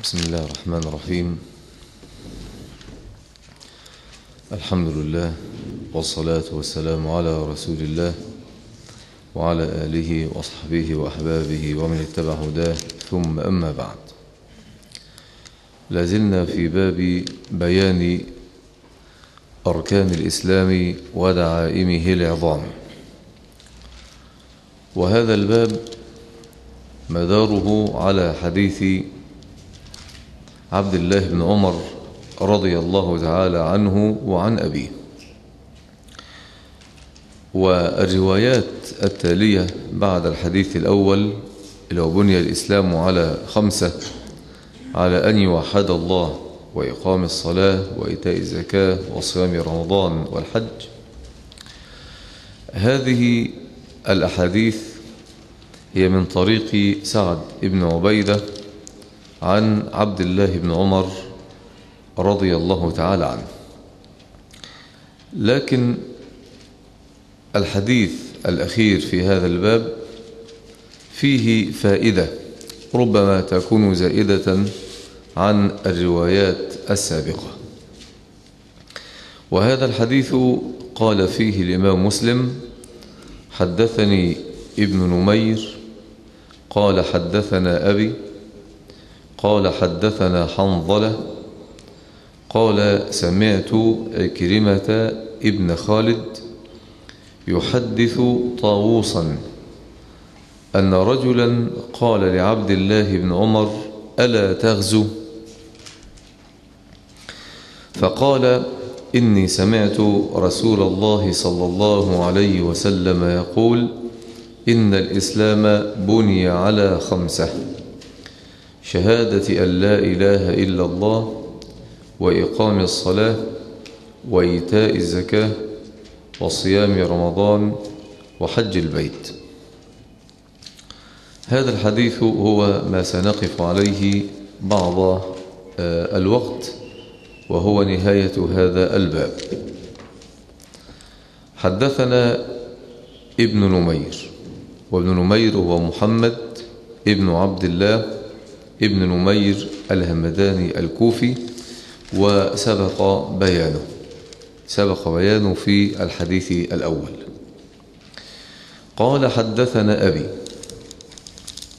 بسم الله الرحمن الرحيم. الحمد لله والصلاة والسلام على رسول الله وعلى آله وصحبه وأحبابه ومن اتبع هداه. ثم أما بعد. لازلنا في باب بيان أركان الإسلام ودعائمه العظام وهذا الباب مداره على حديث عبد الله بن عمر رضي الله تعالى عنه وعن أبيه. والروايات التالية بعد الحديث الأول لو بني الإسلام على خمسة على أن يوحد الله وإقام الصلاة وإيتاء الزكاة وصيام رمضان والحج. هذه الأحاديث هي من طريق سعد بن عبيدة عن عبد الله بن عمر رضي الله تعالى عنه. لكن الحديث الأخير في هذا الباب فيه فائدة ربما تكون زائدة عن الروايات السابقة. وهذا الحديث قال فيه الإمام مسلم حدثني ابن نمير قال حدثنا أبي قال حدثنا حنظلة قال سمعت كرمة ابن خالد يحدث طاووسا أن رجلا قال لعبد الله بن عمر ألا تغزو؟ فقال إني سمعت رسول الله صلى الله عليه وسلم يقول إن الإسلام بني على خمسة. شهادة أن لا إله إلا الله وإقام الصلاة وإيتاء الزكاة وصيام رمضان وحج البيت. هذا الحديث هو ما سنقف عليه بعض الوقت وهو نهاية هذا الباب. حدثنا ابن نمير وابن نمير هو محمد ابن عبد الله ابن نمير الهمداني الكوفي وسبق بيانه. سبق بيانه في الحديث الأول. قال حدثنا أبي.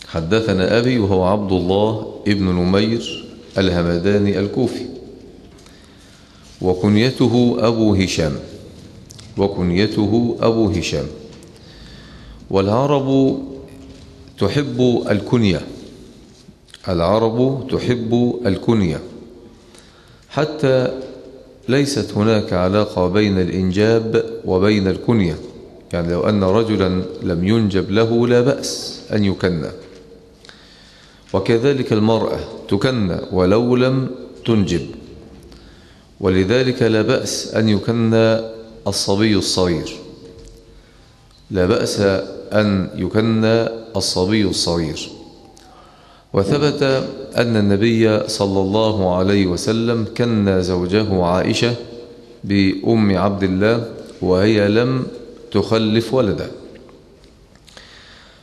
حدثنا أبي وهو عبد الله ابن نمير الهمداني الكوفي. وكنيته أبو هشام. وكنيته أبو هشام. والعرب تحب الكنية. العرب تحب الكنية. حتى ليست هناك علاقة بين الإنجاب وبين الكنية. يعني لو أن رجلا لم ينجب له لا بأس أن يكنى. وكذلك المرأة تكنى ولو لم تنجب. ولذلك لا بأس أن يكنى الصبي الصغير. لا بأس أن يكنى الصبي الصغير. وثبت أن النبي صلى الله عليه وسلم كن زوجه عائشة بأم عبد الله وهي لم تخلف ولدا.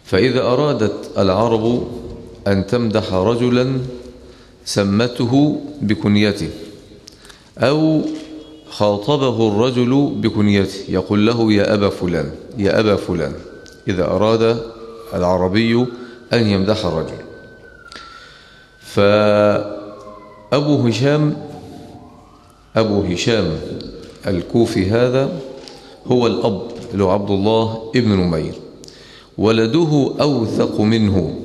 فإذا أرادت العرب أن تمدح رجلا سمته بكنيته أو خاطبه الرجل بكنيته يقول له يا أبا فلان يا أبا فلان إذا أراد العربي أن يمدح الرجل. فأبو هشام أبو هشام الكوفي هذا هو الأب اللي هو عبد الله ابن نمير. ولده أوثق منه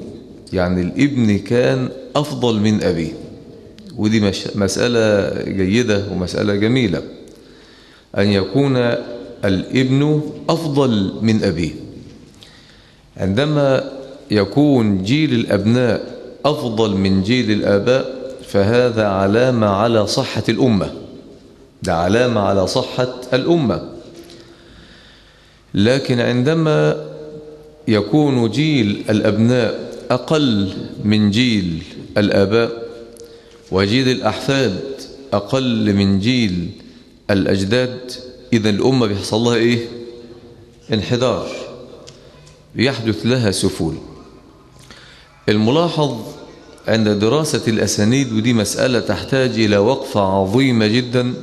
يعني الابن كان أفضل من أبيه. ودي مسألة جيدة ومسألة جميلة. أن يكون الابن أفضل من أبيه. عندما يكون جيل الأبناء أفضل من جيل الآباء فهذا علامة على صحة الأمة. ده علامة على صحة الأمة. لكن عندما يكون جيل الأبناء أقل من جيل الآباء وجيل الأحفاد أقل من جيل الأجداد إذا الأمة بيحصل لها إيه؟ انحدار. يحدث لها سفول. الملاحظ عند دراسة الأسانيد ودي مسألة تحتاج إلى وقفة عظيمة جدا.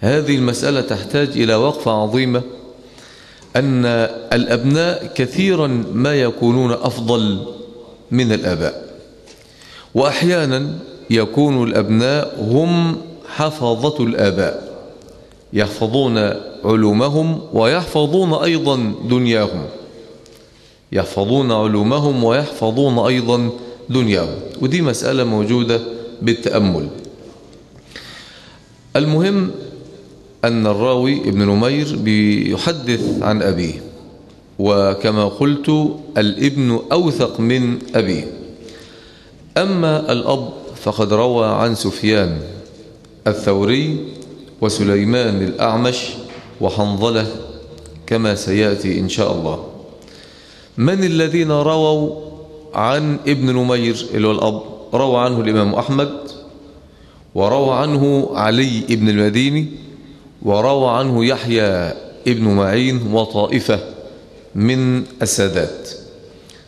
هذه المسألة تحتاج إلى وقفة عظيمة أن الأبناء كثيرا ما يكونون أفضل من الآباء وأحيانا يكون الأبناء هم حفظة الآباء يحفظون علومهم ويحفظون أيضا دنياهم. يحفظون علومهم ويحفظون أيضا دنياهم. ودي مسألة موجودة بالتأمل. المهم أن الراوي ابن نمير بيحدث عن أبيه وكما قلت الابن أوثق من أبيه. أما الأب فقد روى عن سفيان الثوري وسليمان الأعمش وحنظلة كما سيأتي إن شاء الله. من الذين رووا عن ابن نمير اللي هو الأب؟ روى عنه الإمام أحمد وروى عنه علي ابن المديني وروى عنه يحيى ابن معين وطائفة من السادات.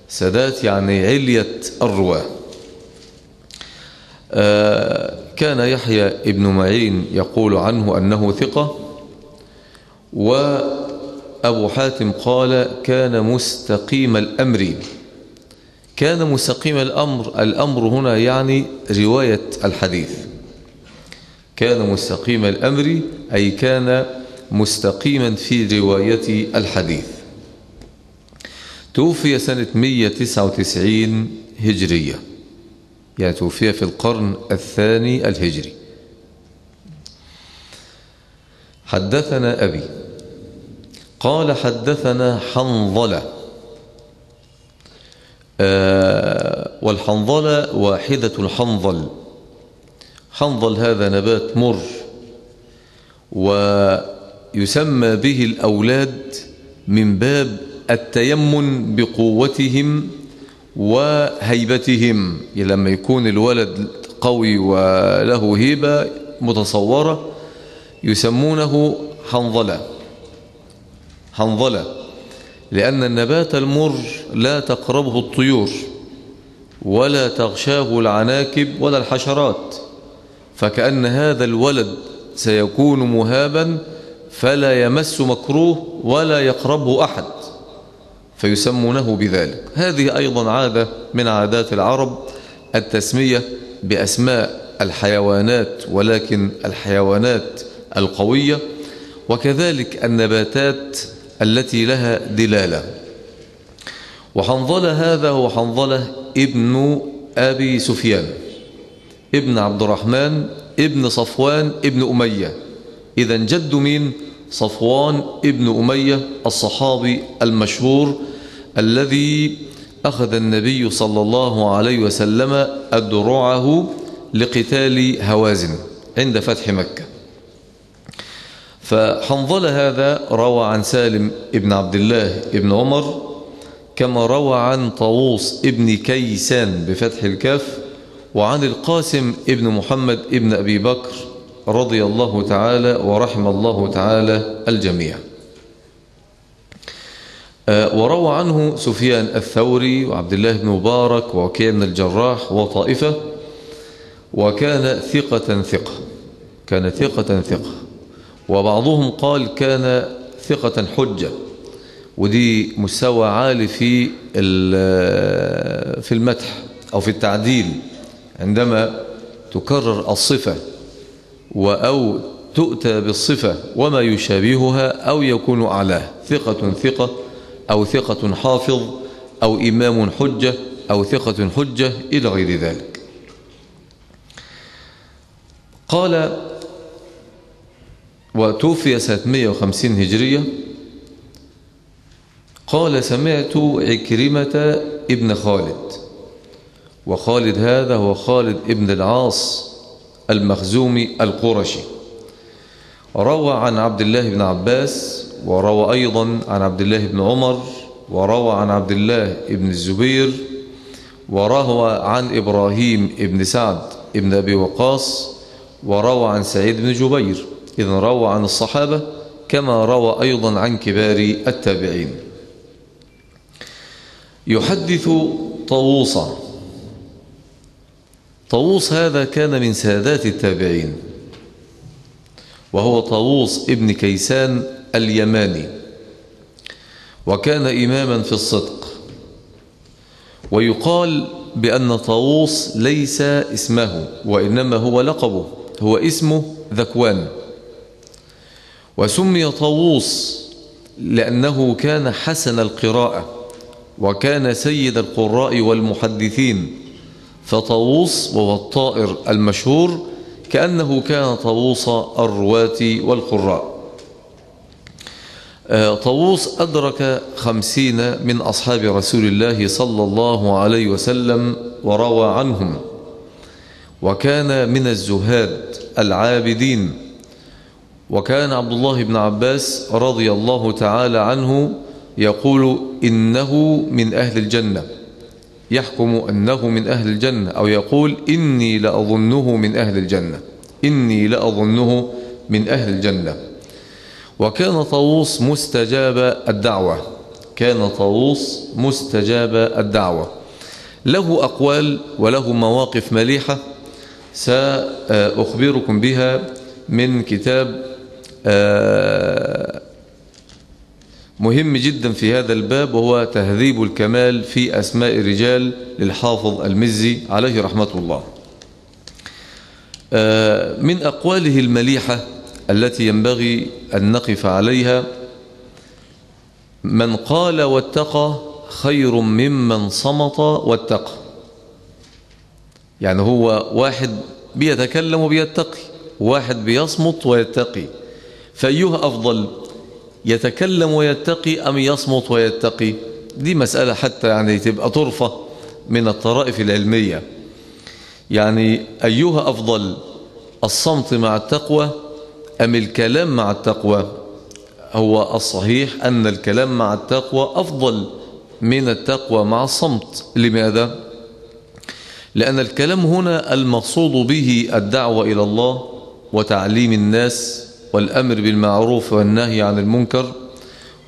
سادات يعني علية الرواة. كان يحيى ابن معين يقول عنه أنه ثقة وأبو حاتم قال كان مستقيم الأمر. كان مستقيم الأمر الأمر هنا يعني رواية الحديث. كان مستقيم الأمر أي كان مستقيما في رواية الحديث. توفي سنة 199 هجرية. يعني توفي في القرن الثاني الهجري. حدثنا أبي. قال حدثنا حنظلة. آه والحنظلة واحدة الحنظل. حنظل هذا نبات مر ويسمى به الأولاد من باب التيمن بقوتهم وهيبتهم. لما يكون الولد قوي وله هيبة متصورة يسمونه حنظلة. حنظلة لأن النبات المر لا تقربه الطيور ولا تغشاه العناكب ولا الحشرات فكأن هذا الولد سيكون مهابا فلا يمس مكروه ولا يقربه أحد فيسمونه بذلك. هذه أيضا عادة من عادات العرب التسمية بأسماء الحيوانات ولكن الحيوانات القوية وكذلك النباتات التي لها دلالة. وحنظلة هذا هو حنظلة ابن أبي سفيان ابن عبد الرحمن ابن صفوان ابن أمية. إذا جد مين صفوان ابن أمية الصحابي المشهور الذي أخذ النبي صلى الله عليه وسلم أدرعه لقتال هوازن عند فتح مكة. فحنظل هذا روى عن سالم ابن عبد الله ابن عمر كما روى عن طاووس ابن كيسان بفتح الكاف وعن القاسم ابن محمد ابن أبي بكر رضي الله تعالى ورحم الله تعالى الجميع. وروى عنه سفيان الثوري وعبد الله بن مبارك ووكيع بن الجراح وطائفة وكان ثقة ثقة كان ثقة ثقة. وبعضهم قال كان ثقة حجة. ودي مستوى عالي في في المدح أو في التعديل. عندما تكرر الصفة أو تؤتى بالصفة وما يشابهها أو يكون أعلاه. ثقة ثقة أو ثقة حافظ أو إمام حجة أو ثقة حجة إلى غير ذلك. قال وتوفي سنة 150 هجرية. قال سمعت عكرمة ابن خالد وخالد هذا هو خالد ابن العاص المخزومي القرشي. روى عن عبد الله بن عباس وروى أيضا عن عبد الله بن عمر وروى عن عبد الله بن الزبير وروى عن إبراهيم بن سعد بن أبي وقاص وروى عن سعيد بن جبير. إذن روى عن الصحابة كما روى أيضا عن كبار التابعين. يحدث طاووس. طاووس هذا كان من سادات التابعين وهو طاووس ابن كيسان اليماني وكان إماما في الصدق. ويقال بأن طاووس ليس اسمه وإنما هو لقبه هو اسمه ذكوان. وسمي طاووس لأنه كان حسن القراءة وكان سيد القراء والمحدثين. فطاووس وهو الطائر المشهور كأنه كان طاووس الرواة والقراء. طاووس أدرك خمسين من أصحاب رسول الله صلى الله عليه وسلم وروى عنهم. وكان من الزهاد العابدين. وكان عبد الله بن عباس رضي الله تعالى عنه يقول إنه من أهل الجنة. يحكم أنه من أهل الجنة أو يقول إني لأظنه من أهل الجنة. إني لأظنه من أهل الجنة. وكان طاووس مستجاب الدعوة. كان طاووس مستجاب الدعوة. له أقوال وله مواقف مليحة. سأخبركم بها من كتاب مهم جدا في هذا الباب وهو تهذيب الكمال في أسماء الرجال للحافظ المزي عليه رحمة الله. من أقواله المليحة التي ينبغي أن نقف عليها من قال واتقى خير ممن صمت واتقى. يعني هو واحد بيتكلم وبيتقي واحد بيصمت ويتقي. فأيها أفضل يتكلم ويتقي أم يصمت ويتقي؟ دي مسألة حتى يعني تبقى طرفة من الطرائف العلمية. يعني أيها أفضل الصمت مع التقوى أم الكلام مع التقوى؟ هو الصحيح أن الكلام مع التقوى أفضل من التقوى مع الصمت. لماذا؟ لأن الكلام هنا المقصود به الدعوة إلى الله وتعليم الناس والأمر بالمعروف والنهي عن المنكر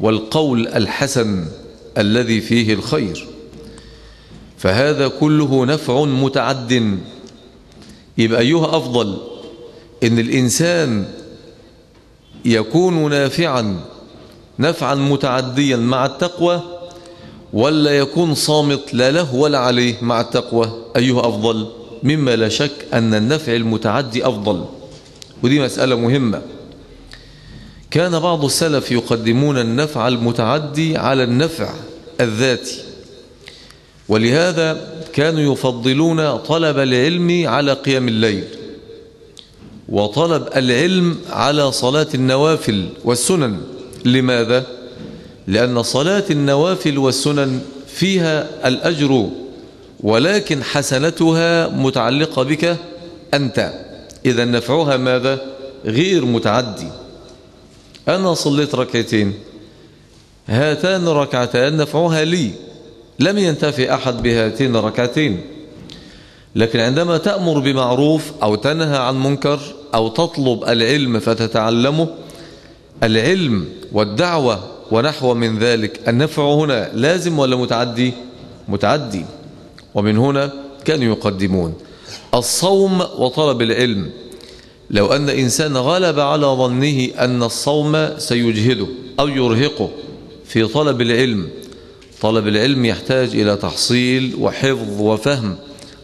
والقول الحسن الذي فيه الخير. فهذا كله نفع متعد. يبقى أيها أفضل إن الإنسان يكون نافعا نفعا متعديا مع التقوى ولا يكون صامت لا له ولا عليه مع التقوى. أيها أفضل مما لا شك أن النفع المتعدي أفضل. ودي مسألة مهمة. كان بعض السلف يقدمون النفع المتعدي على النفع الذاتي ولهذا كانوا يفضلون طلب العلم على قيام الليل وطلب العلم على صلاة النوافل والسنن لماذا؟ لأن صلاة النوافل والسنن فيها الأجر ولكن حسنتها متعلقة بك أنت إذا نفعها ماذا؟ غير متعدي أنا صليت ركعتين. هاتان ركعتان نفعها لي. لم ينتفي أحد بهاتين ركعتين لكن عندما تأمر بمعروف أو تنهى عن منكر أو تطلب العلم فتتعلمه العلم والدعوة ونحو من ذلك النفع هنا لازم ولا متعدي؟ متعدي. ومن هنا كانوا يقدمون. الصوم وطلب العلم. لو أن إنسان غلب على ظنه أن الصوم سيجهده أو يرهقه في طلب العلم طلب العلم يحتاج إلى تحصيل وحفظ وفهم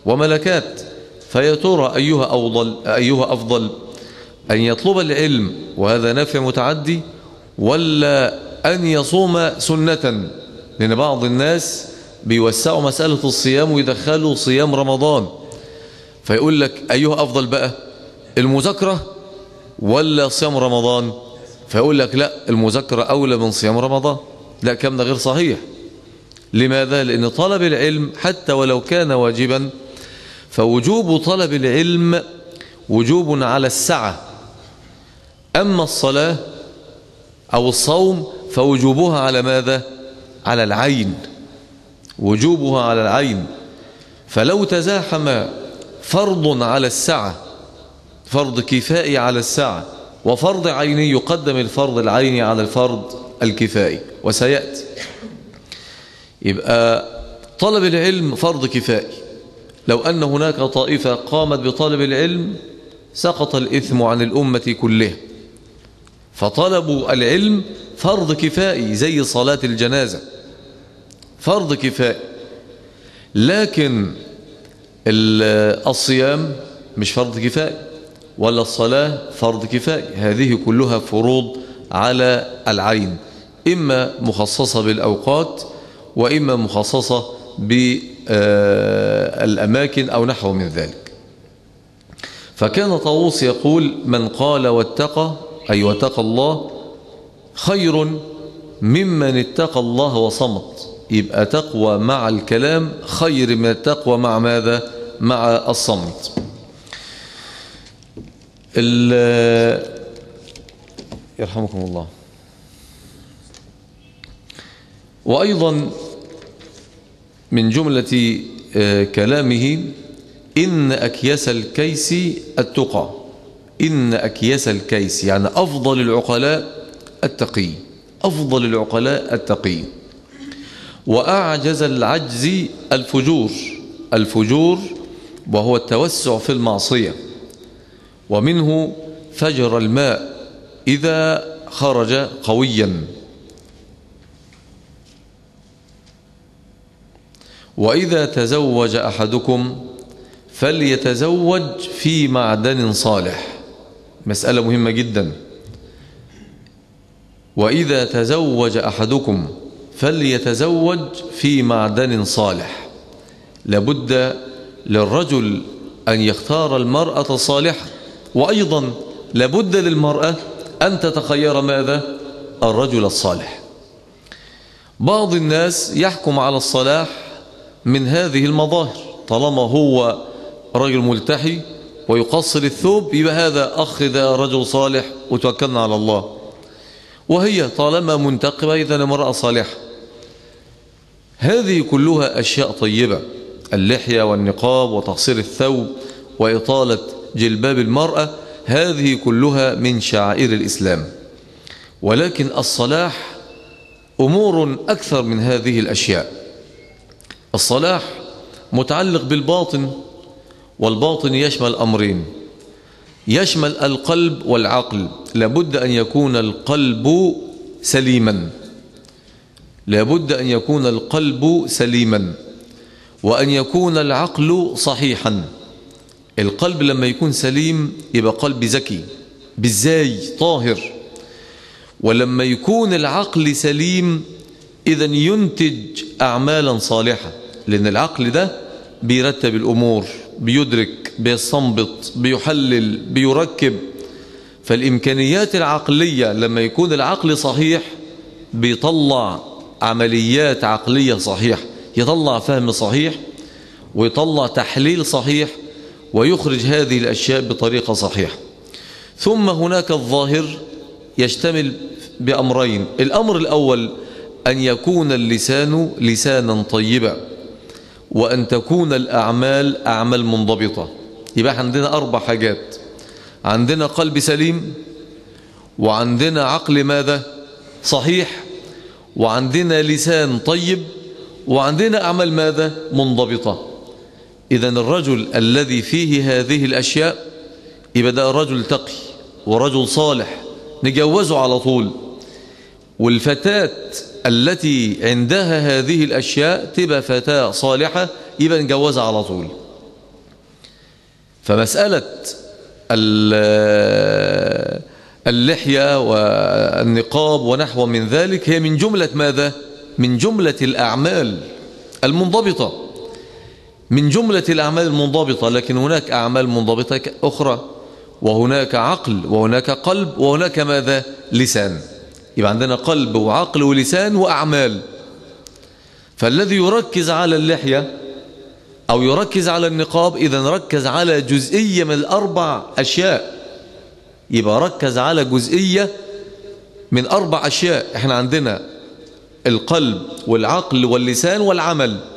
وملكات فيا ترى أيها أفضل, أيها أفضل أن يطلب العلم وهذا نافع متعدي ولا أن يصوم سنة؟ لأن بعض الناس بيوسعوا مسألة الصيام ويدخلوا صيام رمضان. فيقول لك أيها أفضل بقى؟ المذاكرة ولا صيام رمضان؟ فيقول لك لا المذاكرة أولى من صيام رمضان. لا كم؟ ده غير صحيح. لماذا؟ لأن طلب العلم حتى ولو كان واجبا فوجوب طلب العلم وجوب على السعة. أما الصلاة أو الصوم فوجوبها على ماذا؟ على العين. وجوبها على العين. فلو تزاحم فرض على السعة فرض كفائي على السعة وفرض عيني يقدم الفرض العيني على الفرض الكفائي وسيأتي. يبقى طلب العلم فرض كفائي. لو أن هناك طائفة قامت بطلب العلم سقط الإثم عن الأمة كلها. فطلب العلم فرض كفائي زي صلاة الجنازة. فرض كفائي. لكن الصيام مش فرض كفائي. ولا الصلاة فرض كفائي هذه كلها فروض على العين. إما مخصصة بالأوقات وإما مخصصة بالأماكن أو نحو من ذلك. فكان طاووس يقول من قال واتقى أي واتقى الله خير ممن اتقى الله وصمت. يبقى تقوى مع الكلام خير من التقوى مع ماذا؟ مع الصمت. يرحمكم الله. وأيضا من جملة كلامه إن أكيس الكيس التقى. إن أكيس الكيس يعني أفضل العقلاء التقي. أفضل العقلاء التقي. وأعجز العجز الفجور. الفجور وهو التوسع في المعصية. ومنه فجر الماء إذا خرج قويا. وإذا تزوج أحدكم فليتزوج في معدن صالح. مسألة مهمة جدا. وإذا تزوج أحدكم فليتزوج في معدن صالح. لابد للرجل أن يختار المرأة الصالحة. وأيضا لابد للمرأة أن تتخير ماذا؟ الرجل الصالح. بعض الناس يحكم على الصلاح من هذه المظاهر. طالما هو رجل ملتحي ويقصر الثوب يبقى هذا أخ ذا رجل صالح وتوكلنا على الله. وهي طالما منتقبة إذا امرأة صالحة. هذه كلها أشياء طيبة. اللحية والنقاب وتقصير الثوب وإطالة جلباب المرأة هذه كلها من شعائر الإسلام. ولكن الصلاح أمور أكثر من هذه الأشياء. الصلاح متعلق بالباطن والباطن يشمل أمرين. يشمل القلب والعقل. لابد أن يكون القلب سليما. لابد أن يكون القلب سليما. وأن يكون العقل صحيحا. القلب لما يكون سليم يبقى قلب ذكي بالزاي طاهر. ولما يكون العقل سليم إذا ينتج أعمالا صالحة لأن العقل ده بيرتب الأمور بيدرك بيستنبط بيحلل بيركب. فالإمكانيات العقلية لما يكون العقل صحيح بيطلع عمليات عقلية صحيحة يطلع فهم صحيح ويطلع تحليل صحيح ويخرج هذه الأشياء بطريقة صحيحة. ثم هناك الظاهر يشتمل بأمرين. الأمر الأول أن يكون اللسان لسانا طيبا وأن تكون الأعمال أعمال منضبطة. يبقى عندنا أربع حاجات. عندنا قلب سليم وعندنا عقل ماذا؟ صحيح وعندنا لسان طيب وعندنا أعمال ماذا؟ منضبطة. إذا الرجل الذي فيه هذه الأشياء يبقى ده رجل تقي ورجل صالح نجوزه على طول. والفتاة التي عندها هذه الأشياء تبقى فتاة صالحة يبقى نجوزها على طول. فمسألة اللحية والنقاب ونحو من ذلك هي من جملة ماذا؟ من جملة الأعمال المنضبطة. من جملة الأعمال المنضبطة لكن هناك أعمال منضبطة أخرى وهناك عقل وهناك قلب وهناك ماذا؟ لسان. يبقى عندنا قلب وعقل ولسان وأعمال. فالذي يركز على اللحية أو يركز على النقاب إذا ركز على جزئية من الأربع أشياء. يبقى ركز على جزئية من أربع أشياء. إحنا عندنا القلب والعقل واللسان والعمل.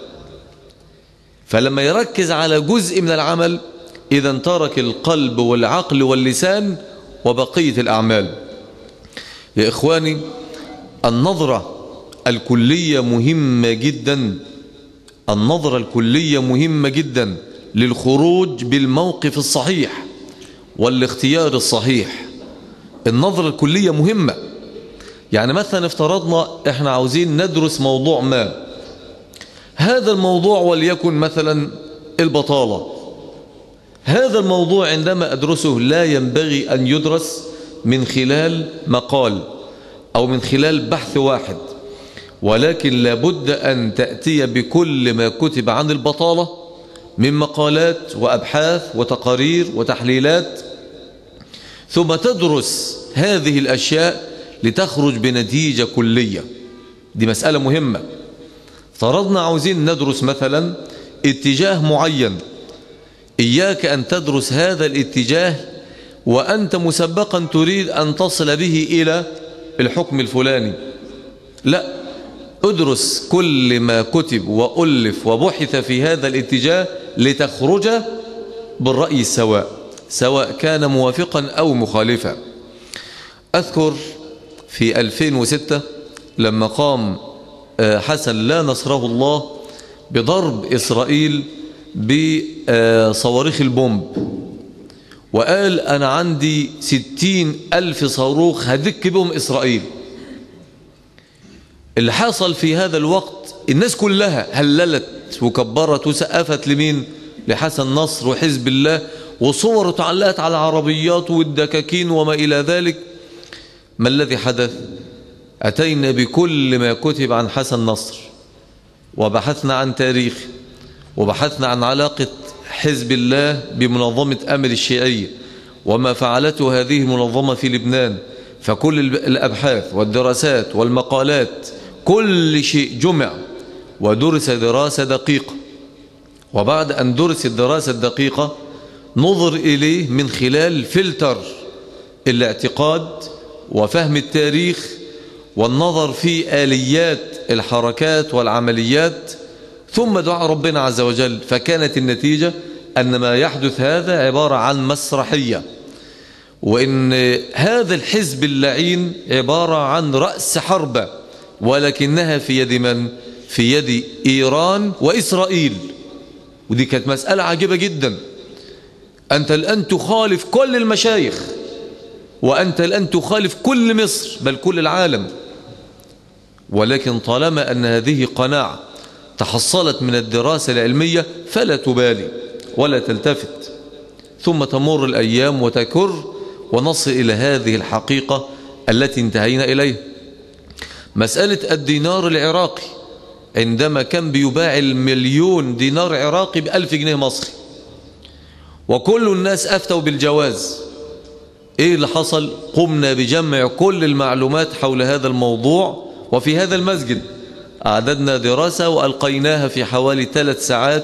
فلما يركز على جزء من العمل إذا ترك القلب والعقل واللسان وبقية الأعمال. يا إخواني النظرة الكلية مهمة جدا. النظرة الكلية مهمة جدا للخروج بالموقف الصحيح والاختيار الصحيح. النظرة الكلية مهمة. يعني مثلا افترضنا إحنا عاوزين ندرس موضوع ما. هذا الموضوع وليكن مثلا البطالة. هذا الموضوع عندما أدرسه لا ينبغي أن يدرس من خلال مقال أو من خلال بحث واحد ولكن لابد أن تأتي بكل ما كتب عن البطالة من مقالات وأبحاث وتقارير وتحليلات. ثم تدرس هذه الأشياء لتخرج بنتيجة كلية. دي مسألة مهمة. فرضنا عاوزين ندرس مثلا اتجاه معين. إياك أن تدرس هذا الاتجاه وأنت مسبقا تريد أن تصل به إلى الحكم الفلاني. لا ادرس كل ما كتب وألف وبحث في هذا الاتجاه لتخرج بالرأي السواء سواء كان موافقا أو مخالفا. أذكر في 2006 لما قام حسن لا نصره الله بضرب إسرائيل بصواريخ البومب. وقال أنا عندي ستين ألف صاروخ هدك بهم إسرائيل. اللي حصل في هذا الوقت الناس كلها هللت وكبرت وسقفت لمين؟ لحسن نصر وحزب الله. وصور تعلقت على العربيات والدكاكين وما إلى ذلك. ما الذي حدث؟ أتينا بكل ما كتب عن حسن نصر وبحثنا عن تاريخ وبحثنا عن علاقة حزب الله بمنظمة أمل الشيعية وما فعلته هذه المنظمة في لبنان. فكل الأبحاث والدراسات والمقالات كل شيء جمع ودرس دراسة دقيقة. وبعد أن درس الدراسة الدقيقة نظر إليه من خلال فلتر الاعتقاد وفهم التاريخ والنظر في آليات الحركات والعمليات ثم دعا ربنا عز وجل فكانت النتيجة أن ما يحدث هذا عبارة عن مسرحية وإن هذا الحزب اللعين عبارة عن رأس حربة ولكنها في يد من؟ في يد إيران وإسرائيل. ودي كانت مسألة عجيبة جدا. أنت الآن تخالف كل المشايخ وأنت الآن تخالف كل مصر بل كل العالم. ولكن طالما أن هذه قناعة تحصلت من الدراسة العلمية فلا تبالي ولا تلتفت. ثم تمر الأيام وتكر ونصل إلى هذه الحقيقة التي انتهينا إليها. مسألة الدينار العراقي عندما كان بيباع المليون دينار عراقي بألف جنيه مصري. وكل الناس أفتوا بالجواز. إيه اللي حصل؟ قمنا بجمع كل المعلومات حول هذا الموضوع وفي هذا المسجد أعددنا دراسة وألقيناها في حوالي ثلاث ساعات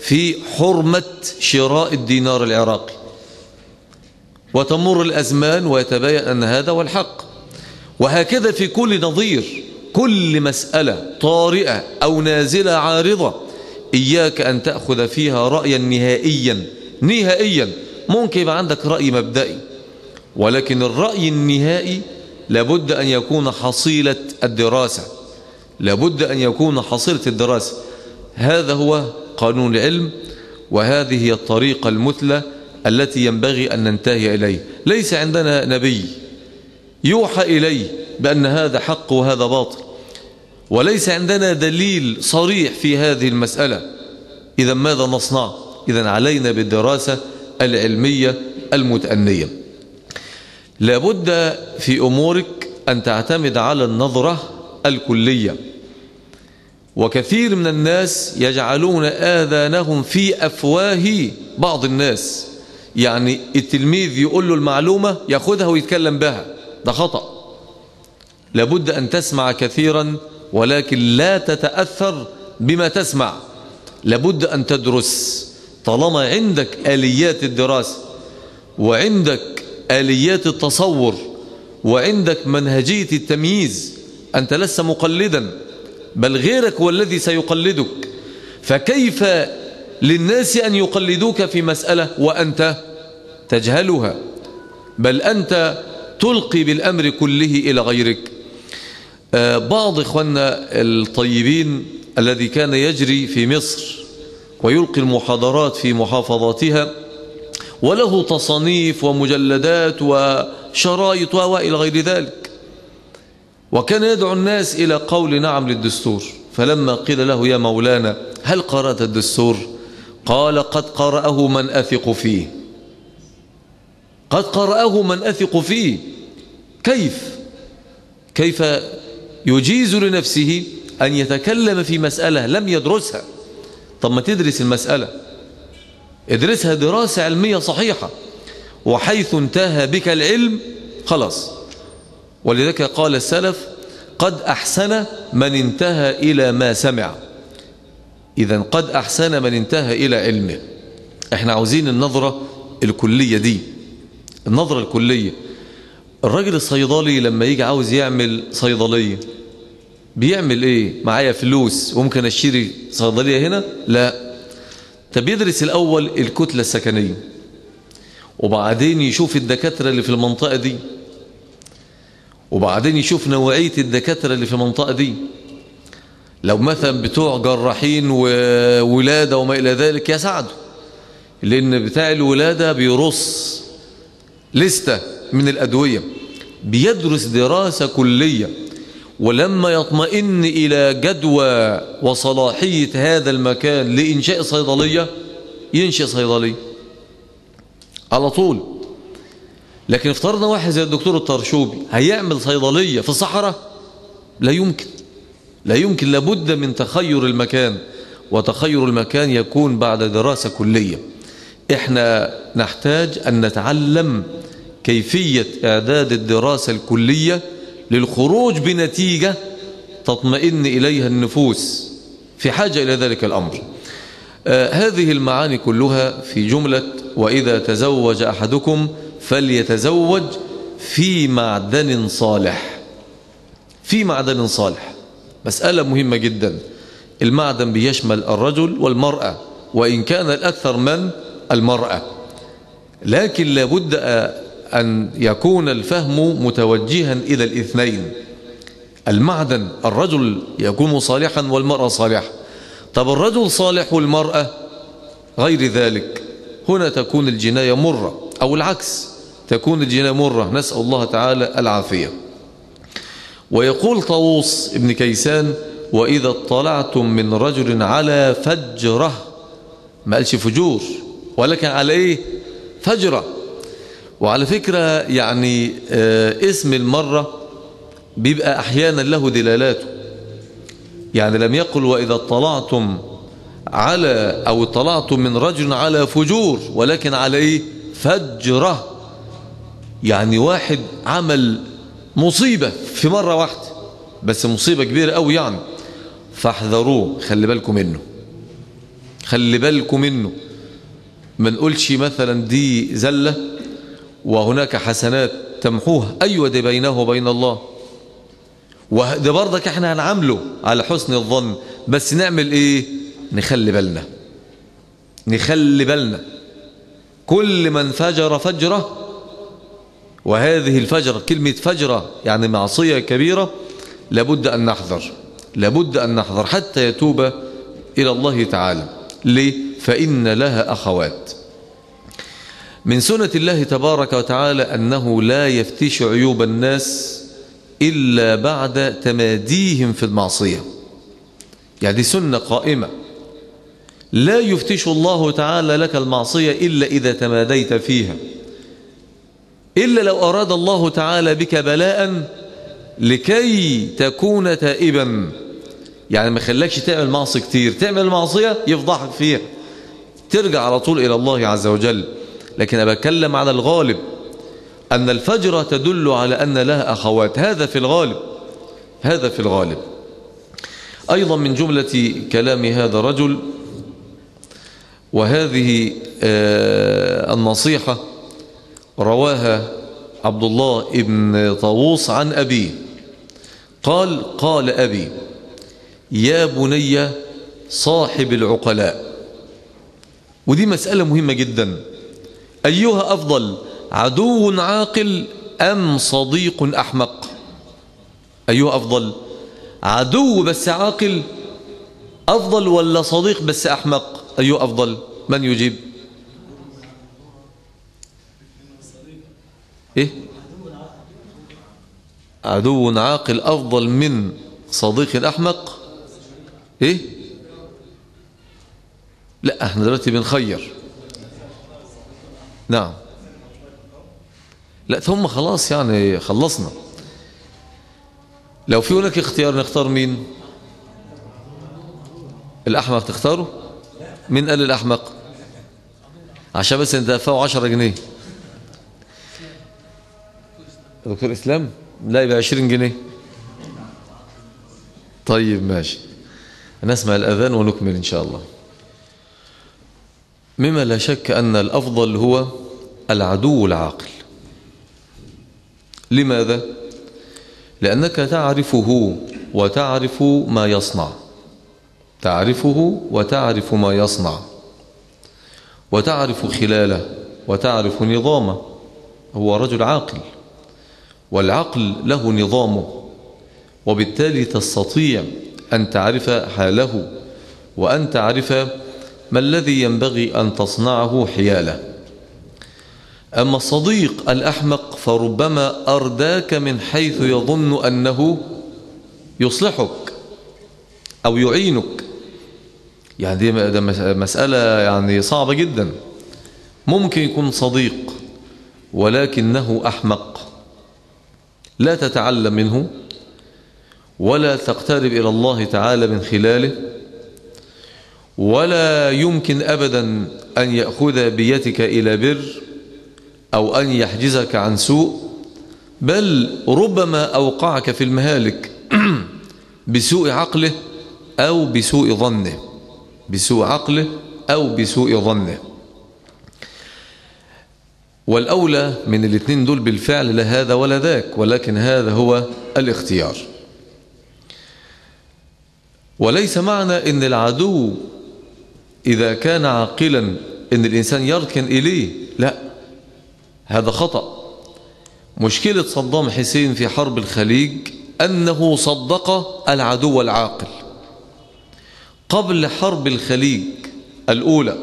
في حرمة شراء الدينار العراقي. وتمر الأزمان ويتبين أن هذا هو الحق. وهكذا في كل نظير كل مسألة طارئة أو نازلة عارضة إياك أن تأخذ فيها رأيا نهائيا. نهائيا. ممكن يبقى عندك رأي مبدئي ولكن الرأي النهائي لابد أن يكون حصيلة الدراسة. لابد أن يكون حصيلة الدراسة. هذا هو قانون العلم وهذه هي الطريقة المثلى التي ينبغي أن ننتهي إليه. ليس عندنا نبي يوحى إليه بأن هذا حق وهذا باطل وليس عندنا دليل صريح في هذه المسألة. إذا ماذا نصنع؟ إذا علينا بالدراسة العلمية المتأنية. لابد في أمورك أن تعتمد على النظرة الكلية. وكثير من الناس يجعلون آذانهم في أفواه بعض الناس. يعني التلميذ يقول له المعلومة يأخذها ويتكلم بها. ده خطأ. لابد أن تسمع كثيرا ولكن لا تتأثر بما تسمع. لابد أن تدرس. طالما عندك آليات الدراسة وعندك آليات التصور وعندك منهجية التمييز أنت لست مقلدا بل غيرك هو الذي سيقلدك. فكيف للناس أن يقلدوك في مسألة وأنت تجهلها؟ بل أنت تلقي بالأمر كله إلى غيرك. بعض إخواننا الطيبين الذي كان يجري في مصر ويلقي المحاضرات في محافظاتها وله تصانيف ومجلدات وشرايط وإلى غير ذلك. وكان يدعو الناس إلى قول نعم للدستور. فلما قيل له يا مولانا هل قرأت الدستور؟ قال قد قرأه من أثق فيه. قد قرأه من أثق فيه. كيف؟ كيف يجيز لنفسه أن يتكلم في مسألة لم يدرسها؟ طب ما تدرس المسألة. ادرسها دراسة علمية صحيحة. وحيث انتهى بك العلم خلاص. ولذلك قال السلف قد أحسن من انتهى إلى ما سمع. إذا قد أحسن من انتهى إلى علمه. إحنا عاوزين النظرة الكلية دي. النظرة الكلية. الراجل الصيدلي لما يجي عاوز يعمل صيدلية بيعمل إيه؟ معايا فلوس وممكن أشتري صيدلية هنا؟ لا. طب يدرس الأول الكتلة السكنية وبعدين يشوف الدكاترة اللي في المنطقة دي وبعدين يشوف نوعية الدكاترة اللي في المنطقة دي. لو مثلا بتوع جراحين وولادة وما إلى ذلك يساعدوا لأن بتاع الولادة بيرص لستة من الأدوية بيدرس دراسة كلية. ولما يطمئن إلى جدوى وصلاحية هذا المكان لإنشاء صيدلية ينشئ صيدلية على طول. لكن افترضنا واحد زي الدكتور الطرشوبي هيعمل صيدلية في الصحراء لا يمكن. لا يمكن لابد من تخير المكان. وتخير المكان يكون بعد دراسة كلية. إحنا نحتاج أن نتعلم كيفية إعداد الدراسة الكلية للخروج بنتيجة تطمئن إليها النفوس في حاجة إلى ذلك الأمر. آه هذه المعاني كلها في جملة وإذا تزوج أحدكم فليتزوج في معدن صالح. في معدن صالح. مسألة مهمة جدا. المعدن بيشمل الرجل والمرأة وإن كان الأكثر من المرأة. لكن لابد أن يكون الفهم متوجها إلى الاثنين. المعدن الرجل يكون صالحا والمرأة صالحة. طب الرجل صالح والمرأة غير ذلك. هنا تكون الجناية مرة أو العكس تكون الجناية مرة. نسأل الله تعالى العافية. ويقول طاووس ابن كيسان وإذا اطلعتم من رجل على فجرة ما قالش فجور ولكن على إيه؟ فجرة. وعلى فكرة يعني اسم المرة بيبقى أحيانا له دلالاته. يعني لم يقل وإذا اطلعتم على أو اطلعتم من رجل على فجور ولكن على إيه؟ فجرة. يعني واحد عمل مصيبة في مرة واحدة بس مصيبة كبيرة قوي يعني. فاحذروه خلي بالكم منه. خلي بالكم منه. ما نقولش مثلا دي زلة. وهناك حسنات تمحوها. أيوة دي بينه وبين الله؟ وده برضك إحنا هنعمله على حسن الظن. بس نعمل إيه؟ نخلي بالنا. نخلي بالنا. كل من فجر فجرة وهذه الفجر كلمة فجرة يعني معصية كبيرة لابد أن نحذر. لابد أن نحذر حتى يتوب إلى الله تعالى. ليه؟ فإن لها أخوات. من سنة الله تبارك وتعالى أنه لا يفتش عيوب الناس إلا بعد تماديهم في المعصية. يعني دي سنة قائمة. لا يفتش الله تعالى لك المعصية إلا إذا تماديت فيها. إلا لو أراد الله تعالى بك بلاء لكي تكون تائبا. يعني ما خلاكش تعمل معصية كتير. تعمل معصية يفضحك فيها. ترجع على طول إلى الله عز وجل. لكن أنا بتكلم على الغالب. أن الفجر تدل على أن لها أخوات. هذا في الغالب. هذا في الغالب. أيضا من جملة كلام هذا رجل وهذه النصيحة رواها عبد الله بن طاووس عن أبيه. قال قال أبي يا بني صاحب العقلاء. ودي مسألة مهمة جدا. أيها أفضل عدو عاقل أم صديق أحمق؟ أيها أفضل عدو بس عاقل أفضل ولا صديق بس أحمق؟ أيه أفضل من يجيب؟ إيه؟ عدو عاقل أفضل من صديق أحمق؟ إيه؟ لا إحنا دلوقتي بنخير. نعم. لا ثم خلاص يعني خلصنا. لو في هناك اختيار نختار مين؟ الأحمق تختاره؟ مين قال الأحمق؟ عشان بس انت دفعوا 10 جنيه. دكتور إسلام لا يبقى 20 جنيه. طيب ماشي. نسمع الأذان ونكمل إن شاء الله. مما لا شك أن الأفضل هو العدو العاقل. لماذا؟ لأنك تعرفه وتعرف ما يصنع. تعرفه وتعرف ما يصنع. وتعرف خلاله وتعرف نظامه. هو رجل عاقل. والعقل له نظامه. وبالتالي تستطيع أن تعرف حاله وأن تعرف ما الذي ينبغي أن تصنعه حيالة؟ أما الصديق الأحمق فربما أرداك من حيث يظن أنه يصلحك أو يعينك. يعني دي مسألة يعني صعبة جدا. ممكن يكون صديق ولكنه أحمق. لا تتعلم منه ولا تقترب إلى الله تعالى من خلاله. ولا يمكن أبدا أن يأخذ بيدك إلى بر أو أن يحجزك عن سوء بل ربما أوقعك في المهالك بسوء عقله أو بسوء ظنه. بسوء عقله أو بسوء ظنه. والأولى من الاثنين دول بالفعل لا هذا ولا ذاك ولكن هذا هو الاختيار. وليس معنى إن العدو إذا كان عاقلا إن الإنسان يركن إليه لا هذا خطأ. مشكلة صدام حسين في حرب الخليج أنه صدق العدو العاقل. قبل حرب الخليج الأولى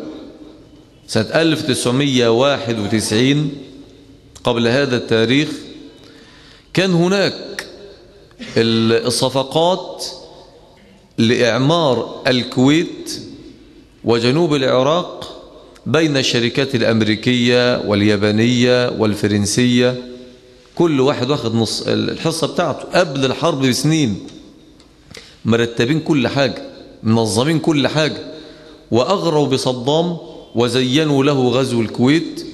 سنة 1991 قبل هذا التاريخ كان هناك الصفقات لإعمار الكويت وجنوب العراق بين الشركات الأمريكية واليابانية والفرنسية. كل واحد واخد نص الحصة بتاعته. قبل الحرب بسنين مرتبين كل حاجة منظمين كل حاجة. وأغروا بصدام وزينوا له غزو الكويت.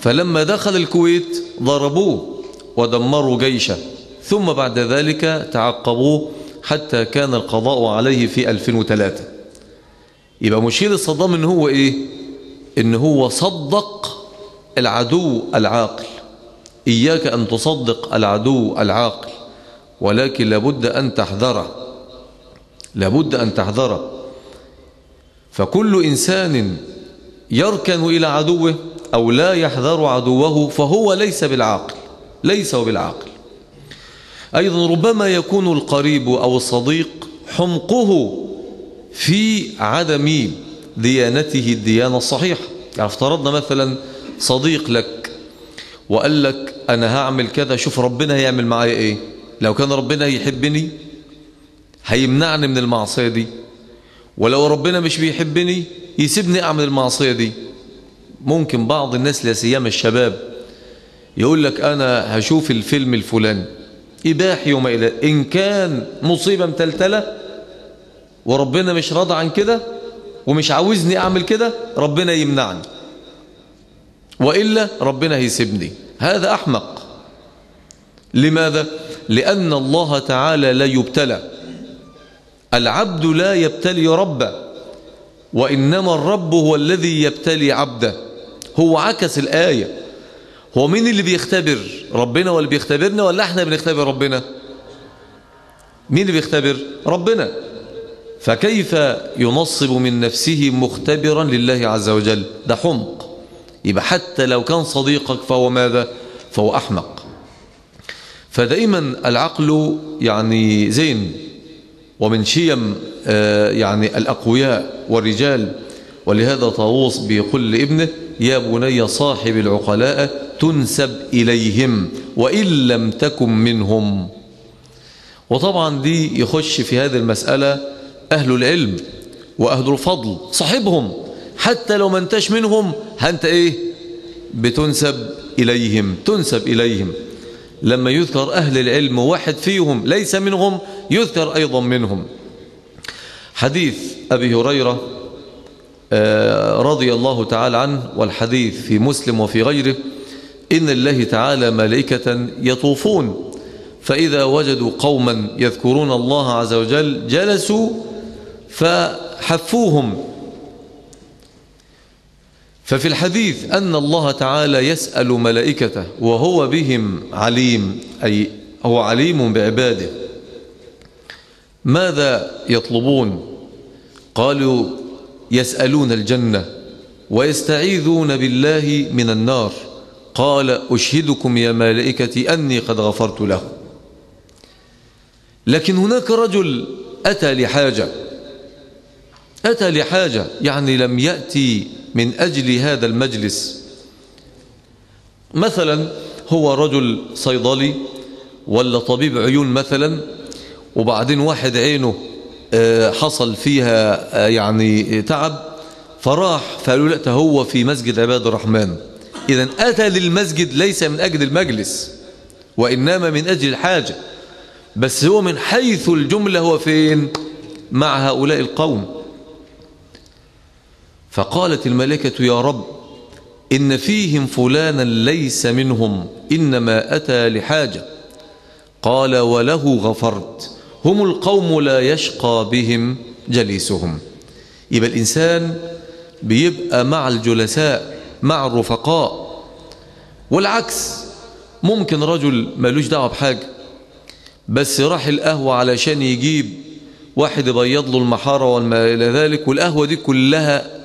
فلما دخل الكويت ضربوه ودمروا جيشه. ثم بعد ذلك تعقبوه حتى كان القضاء عليه في 2003 يبقى مشكلة صدام إن هو إيه؟ إن هو صدق العدو العاقل. إياك أن تصدق العدو العاقل ولكن لابد أن تحذره لابد أن تحذره فكل إنسان يركن إلى عدوه أو لا يحذر عدوه فهو ليس بالعاقل ليس بالعاقل. أيضا ربما يكون القريب أو الصديق حمقه في عدم ديانته الديانة الصحيحة. يعني افترضنا مثلا صديق لك وقال لك أنا هعمل كذا شوف ربنا هيعمل معايا إيه؟ لو كان ربنا يحبني هيمنعني من المعصية دي ولو ربنا مش بيحبني يسيبني أعمل المعصية دي. ممكن بعض الناس لا سيما الشباب يقول لك أنا هشوف الفيلم الفلاني إباحي وما إلى إن كان مصيبة متلتلة وربنا مش راضى عن كده ومش عاوزني أعمل كده ربنا يمنعني. وإلا ربنا هيسيبني. هذا أحمق. لماذا؟ لأن الله تعالى لا يبتلى. العبد لا يبتلي ربه وإنما الرب هو الذي يبتلي عبده. هو عكس الآية. هو مين اللي بيختبر؟ ربنا ولا بيختبرنا ولا إحنا بنختبر ربنا؟ مين اللي بيختبر؟ ربنا. فكيف ينصب من نفسه مختبرا لله عز وجل؟ ده حمق. يبقى حتى لو كان صديقك فهو ماذا؟ فهو أحمق. فدائما العقل يعني زين ومن شيم آه، يعني الأقوياء والرجال. ولهذا طاووس بيقول لابنه يا بني صاحب العقلاء تنسب إليهم وإن لم تكن منهم. وطبعا دي يخش في هذه المسألة أهل العلم وأهل الفضل صاحبهم. حتى لو ما منهم هانت إيه؟ بتنسب إليهم تنسب إليهم. لما يذكر أهل العلم واحد فيهم ليس منهم يذكر أيضا منهم. حديث أبي هريرة آه، رضي الله تعالى عنه والحديث في مسلم وفي غيره. إن الله تعالى ملائكة يطوفون فإذا وجدوا قوما يذكرون الله عز وجل جلسوا فحفوهم. ففي الحديث أن الله تعالى يسأل ملائكته وهو بهم عليم أي هو عليم بعباده. ماذا يطلبون؟ قالوا يسألون الجنة ويستعيذون بالله من النار. قال أشهدكم يا ملائكتي أني قد غفرت له لكن هناك رجل أتى لحاجة. أتى لحاجة يعني لم يأتي من أجل هذا المجلس. مثلا هو رجل صيدلي ولا طبيب عيون مثلا وبعدين واحد عينه آه، حصل فيها آه، يعني تعب فراح فقالوا لا هو في مسجد عباد الرحمن. إذا أتى للمسجد ليس من أجل المجلس وإنما من أجل الحاجة. بس هو من حيث الجملة هو فين؟ مع هؤلاء القوم. فقالت الملكة يا رب إن فيهم فلانا ليس منهم إنما أتى لحاجة. قال وله غفرت هم القوم لا يشقى بهم جليسهم. يبقى الإنسان بيبقى مع الجلساء مع الرفقاء. والعكس ممكن رجل ملوش دعوة بحاجة بس راح القهوة علشان يجيب واحد يبيض له المحارة وما إلى ذلك والقهوة دي كلها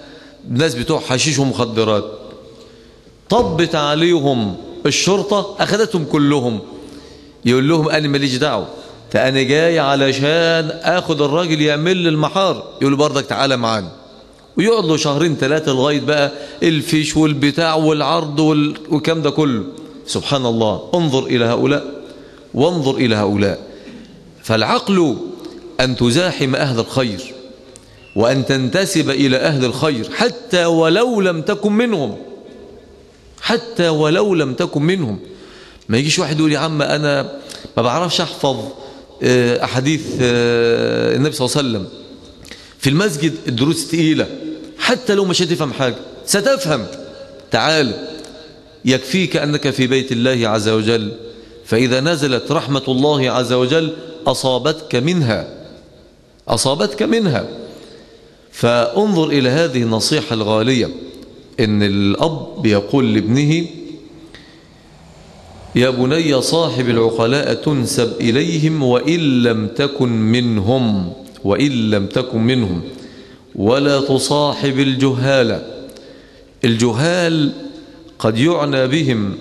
ناس بتوع حشيش ومخدرات طبت عليهم الشرطة أخذتهم كلهم. يقول لهم أنا ماليش دعوة فأنا جاي علشان أخذ الراجل يعمل لي المحار. يقول برضك تعالى معانا. ويقعد له شهرين ثلاثة لغاية بقى الفيش والبتاع والعرض والكلام ده كله. سبحان الله. انظر إلى هؤلاء. وانظر إلى هؤلاء. فالعقل أن تزاحم أهل الخير. وأن تنتسب إلى أهل الخير حتى ولو لم تكن منهم. حتى ولو لم تكن منهم. ما يجيش واحد يقول يا عم أنا ما بعرفش أحفظ آه، أحاديث آه، النبي صلى الله عليه وسلم. في المسجد الدروس تقيلة. حتى لو مش هتفهم حاجة ستفهم. تعال يكفيك أنك في بيت الله عز وجل. فإذا نزلت رحمة الله عز وجل أصابتك منها. أصابتك منها. فانظر إلى هذه النصيحة الغالية. إن الأب بيقول لابنه يا بني صاحب العقلاء تنسب إليهم وإن لم تكن منهم وإن لم تكن منهم. ولا تصاحب الجهال. الجهال قد يعنى بهم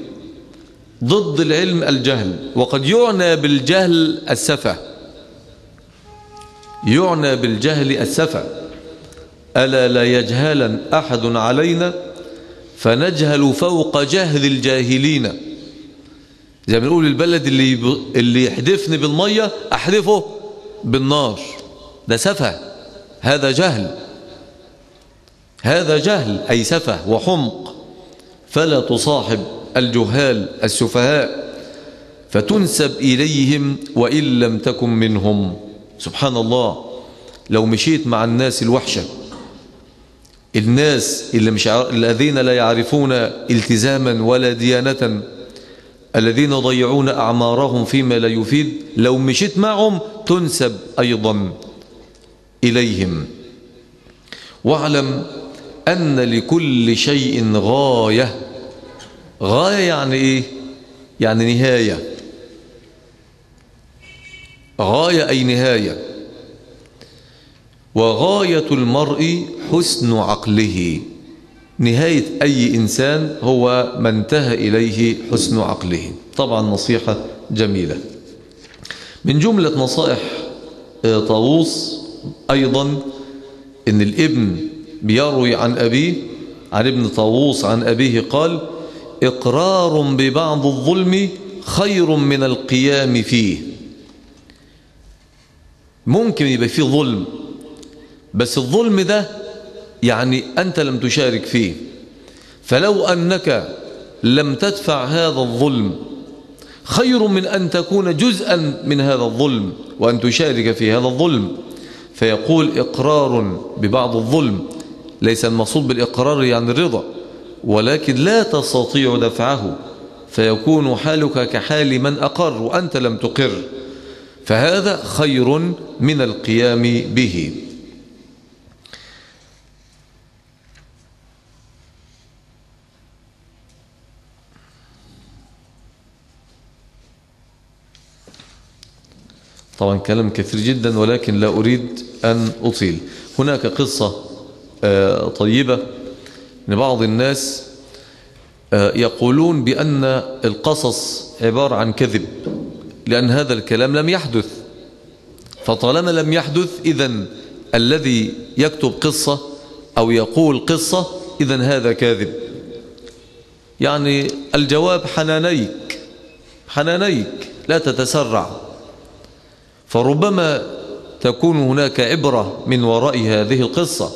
ضد العلم الجهل وقد يعنى بالجهل السفة. يعنى بالجهل السفة. ألا لا يجهلا أحد علينا؟ فنجهل فوق جهل الجاهلين. زي ما نقول البلد اللي اللي يحدفني بالمية أحدفه بالنار. ده سفه. هذا جهل. هذا جهل أي سفه وحمق. فلا تصاحب الجهال السفهاء. فتنسب إليهم وإن لم تكن منهم. سبحان الله. لو مشيت مع الناس الوحشة. الناس اللي مش الذين لا يعرفون التزاما ولا ديانة الذين يضيعون أعمارهم فيما لا يفيد لو مشيت معهم تنسب أيضا إليهم. واعلم أن لكل شيء غاية. غاية يعني إيه؟ يعني نهاية. غاية أي نهاية؟ وغاية المرء حسن عقله. نهاية أي إنسان هو ما انتهى إليه حسن عقله. طبعا نصيحة جميلة. من جملة نصائح طاووس أيضا إن الابن بيروي عن أبيه عن ابن طاووس عن أبيه قال إقرار ببعض الظلم خير من القيام فيه. ممكن يبقى فيه ظلم بس الظلم ده يعني أنت لم تشارك فيه. فلو أنك لم تدفع هذا الظلم خير من أن تكون جزءا من هذا الظلم وأن تشارك في هذا الظلم. فيقول إقرار ببعض الظلم ليس المقصود بالإقرار يعني الرضا ولكن لا تستطيع دفعه. فيكون حالك كحال من أقر وأنت لم تقر. فهذا خير من القيام به. طبعا كلام كثير جدا ولكن لا أريد أن أطيل. هناك قصة طيبة أن بعض الناس يقولون بأن القصص عبارة عن كذب لأن هذا الكلام لم يحدث. فطالما لم يحدث إذا الذي يكتب قصة أو يقول قصة إذا هذا كاذب. يعني الجواب حنانيك حنانيك لا تتسرع. فربما تكون هناك عبرة من وراء هذه القصة.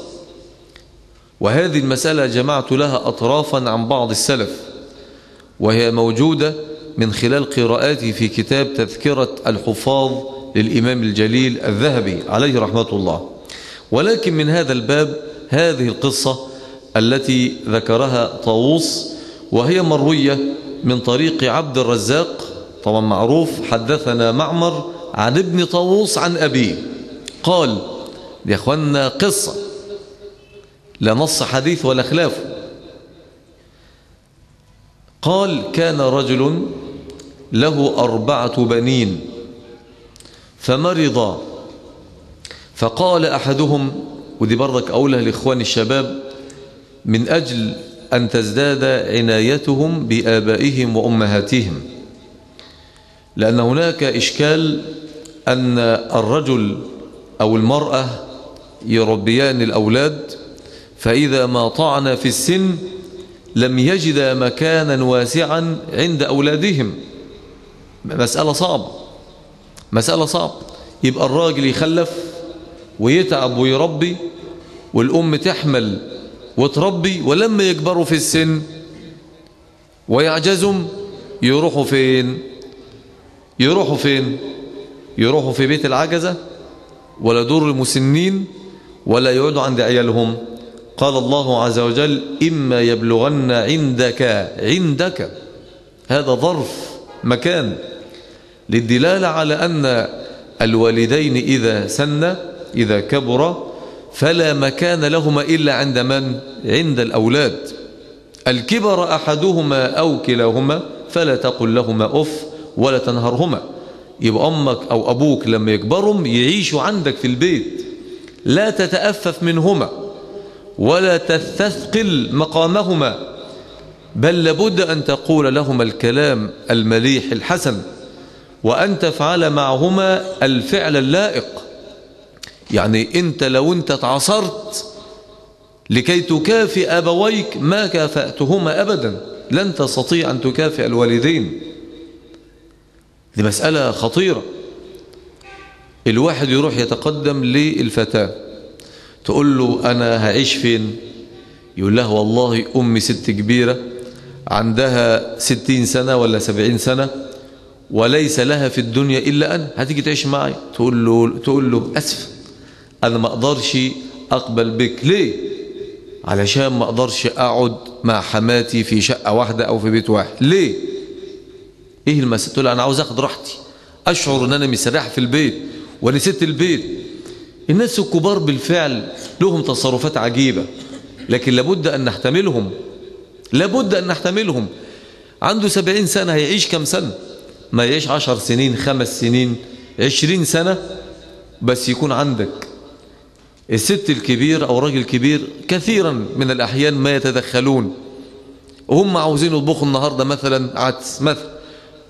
وهذه المسألة جمعت لها أطرافا عن بعض السلف وهي موجودة من خلال قراءاتي في كتاب تذكرة الحفاظ للإمام الجليل الذهبي عليه رحمة الله. ولكن من هذا الباب هذه القصة التي ذكرها طاووس وهي مروية من طريق عبد الرزاق طبعا معروف حدثنا معمر عن ابن طاووس عن أبيه. قال يا أخوانا قصة. لا نص حديث ولا خلافه قال كان رجل له أربعة بنين فمرض فقال أحدهم ودي برضك أولى لإخوان الشباب من أجل أن تزداد عنايتهم بآبائهم وأمهاتهم لأن هناك إشكال أن الرجل أو المرأة يربيان الأولاد فإذا ما طعن في السن لم يجد مكانا واسعا عند أولادهم. مسألة صعبة مسألة صعبة يبقى الراجل يخلف ويتعب ويربي والأم تحمل وتربي ولما يكبروا في السن ويعجزهم يروحوا فين؟ يروحوا فين؟ يروحوا في بيت العجزة ولا دور المسنين ولا يقعدوا عند عيالهم. قال الله عز وجل إما يبلغن عندك عندك. هذا ظرف مكان للدلالة على أن الوالدين إذا سن إذا كبر فلا مكان لهما إلا عند من؟ عند الأولاد. الكبر أحدهما أو كلاهما فلا تقل لهما أف ولا تنهرهما. يبقى أمك أو أبوك لما يكبرهم يعيشوا عندك في البيت. لا تتأفف منهما ولا تستثقل مقامهما بل لابد أن تقول لهما الكلام المليح الحسن وأن تفعل معهما الفعل اللائق. يعني أنت لو أنت تعصرت لكي تكافئ أبويك ما كافأتهما أبدا لن تستطيع أن تكافئ الوالدين. دي مسألة خطيرة. الواحد يروح يتقدم للفتاة تقول له أنا هعيش فين؟ يقول لها والله أمي ست كبيرة عندها ستين سنة ولا سبعين سنة وليس لها في الدنيا إلا أنا هتيجي تعيش معي تقول له, تقول له أسف أنا ما أقدرش أقبل بك. ليه؟ علشان ما أقدرش أقعد مع حماتي في شقة واحدة أو في بيت واحد. ليه؟ إيه المسألة تقول أنا عاوز أخذ راحتي. أشعر أن أنا مسرح في البيت ونسيت البيت. الناس الكبار بالفعل لهم تصرفات عجيبة لكن لابد أن نحتملهم. لابد أن نحتملهم. عنده سبعين سنة هيعيش كم سنة؟ ما يعيش عشر سنين خمس سنين عشرين سنة؟ بس يكون عندك. الست الكبير أو الراجل الكبير كثيرا من الأحيان ما يتدخلون. وهم عاوزين يطبخوا النهاردة مثلا عدس مثلا.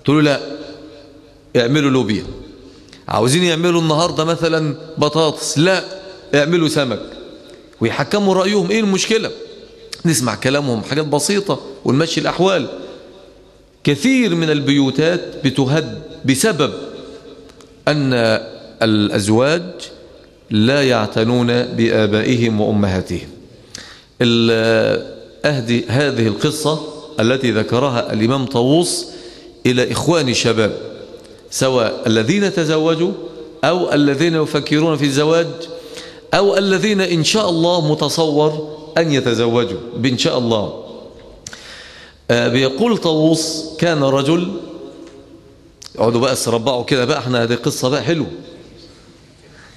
تقول له لا اعملوا لوبيا عاوزين يعملوا النهاردة مثلا بطاطس؟ لا اعملوا سمك. ويحكموا رأيهم. إيه المشكلة؟ نسمع كلامهم حاجات بسيطة ونمشي الأحوال. كثير من البيوتات بتهد بسبب أن الأزواج لا يعتنون بآبائهم وأمهاتهم. أهدي هذه القصة التي ذكرها الإمام طاووس إلى إخوان الشباب سواء الذين تزوجوا أو الذين يفكرون في الزواج أو الذين إن شاء الله متصور أن يتزوجوا بإن شاء الله. آه بيقول طاووس كان رجل اقعدوا بقى تربعوا كده بقى إحنا هذه قصة بقى حلو.